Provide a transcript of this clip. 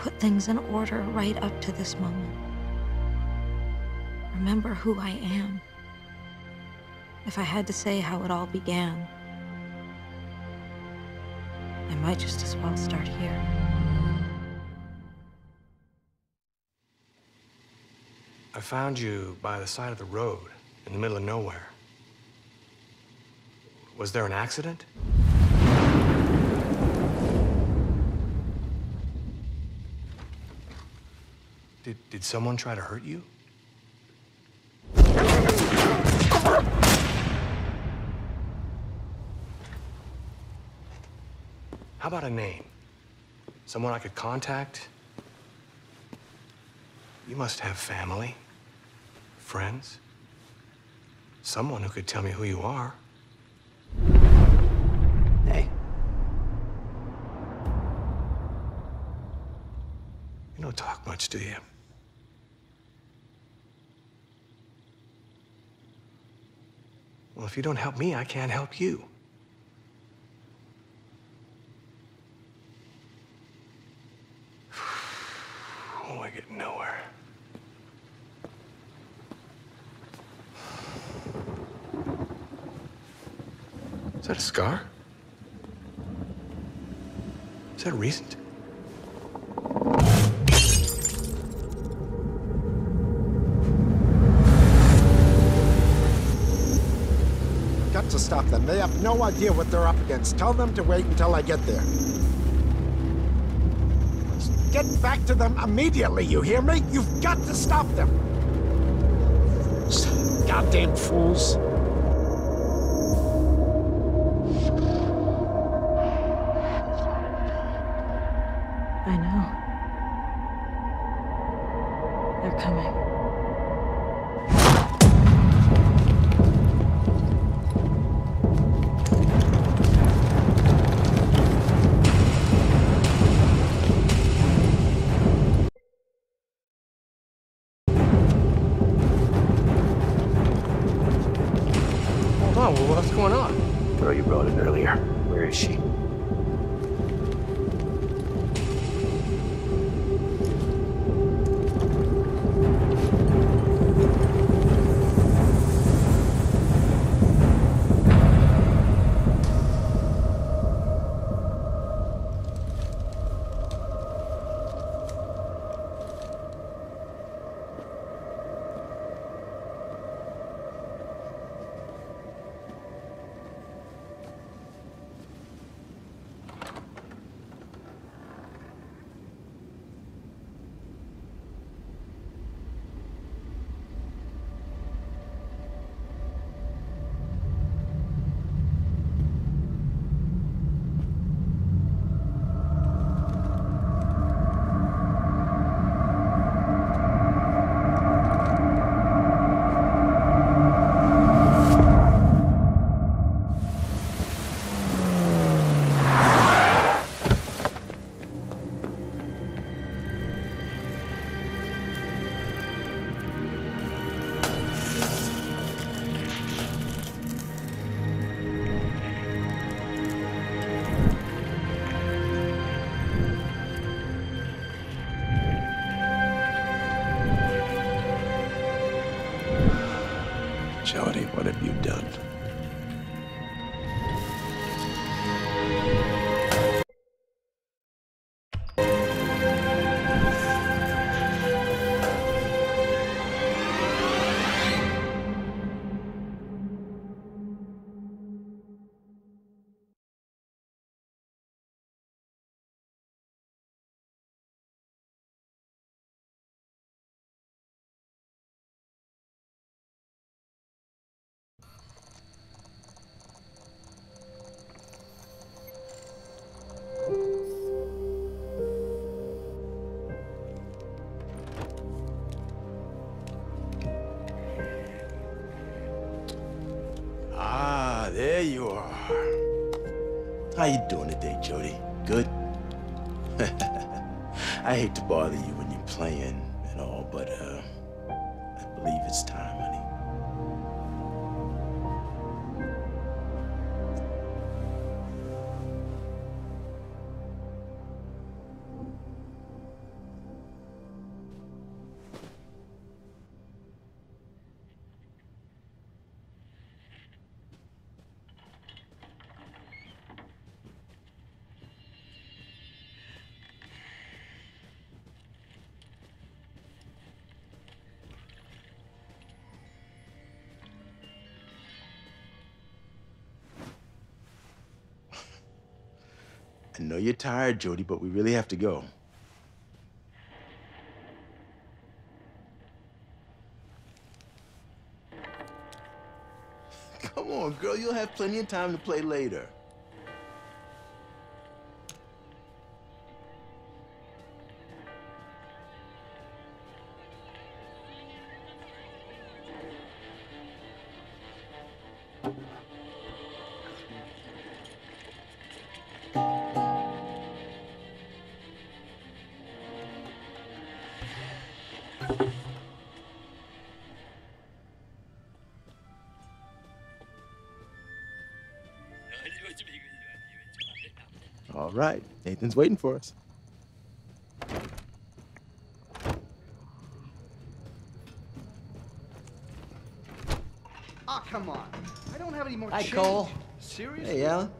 put things in order right up to this moment. Remember who I am. If I had to say how it all began, I might just as well start here. I found you by the side of the road in the middle of nowhere. Was there an accident? Did, did someone try to hurt you? How about a name? Someone I could contact? You must have family, friends, someone who could tell me who you are. Hey. You don't talk much, do you? Well, if you don't help me, I can't help you. Oh, I get nowhere. Is that a scar? Is that recent? Got to stop them. They have no idea what they're up against. Tell them to wait until I get there. Get back to them immediately, you hear me? You've got to stop them! Goddamn fools. I know. They're coming. Is she? Jodie, what have you done? How you doing today, Jodie? Good? I hate to bother you when you're playing and all, but uh, I believe it's time, I know you're tired, Jodie, but we really have to go. Come on, girl. You'll have plenty of time to play later. All right. Nathan's waiting for us. Ah, come on. I don't have any more Hi, change. Cole. Seriously? Hey, Alan.